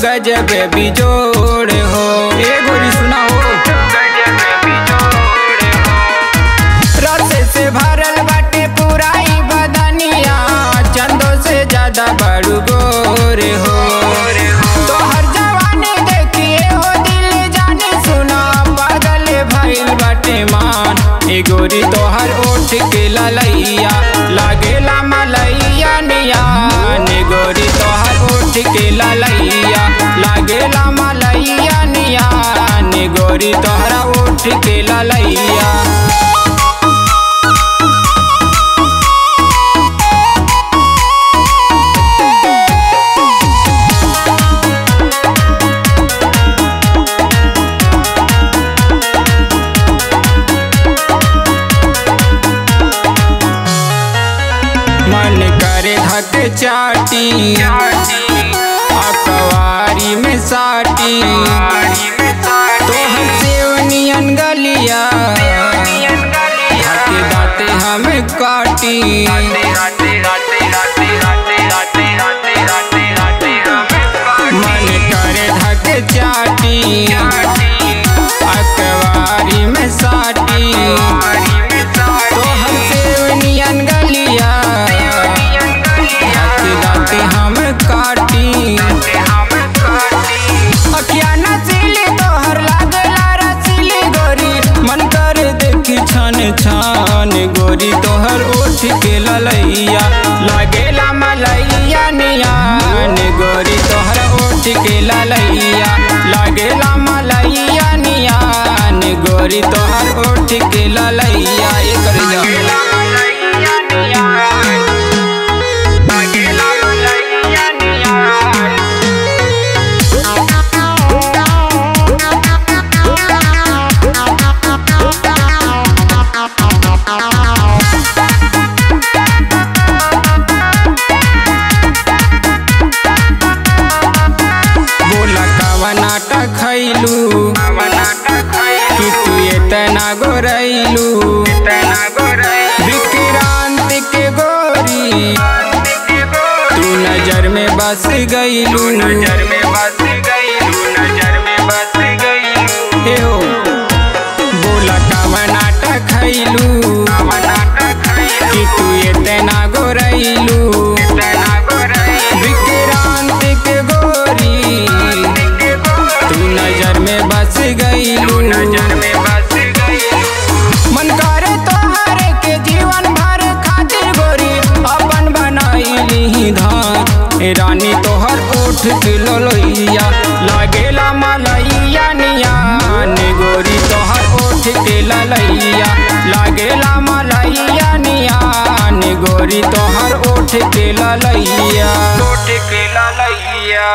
गजबे बिजोड़ हो। ए गोरी सुना हो भरल बाटे पुराई बदनिया, चंदो से ज़्यादा हो। तोहर जवानी देखिए हो दिल जाने सुना, पागल भइल बाटे मान। ए गोरी तोहर ओठ के ललैया, लागेला मलैया नियान गोरी तोहरा ओठ के ललैया। मन करे धक चाटी अकवारी में साटी। तोहर ओठ के ललैया तू एतना गोरैलू। विक्रांत के गोरी। तू नज़र में बस गईलू। हे हो। बोला कवनाटा खैलू। कि तू एतना गोरैलू। दस किलो लोहिया लगेला मलैया निया। गोरी तोहर ओठ के ललैया लगे मलैया निया। गोरी तोहर ओठ के ललैया। ओठ के ललैया।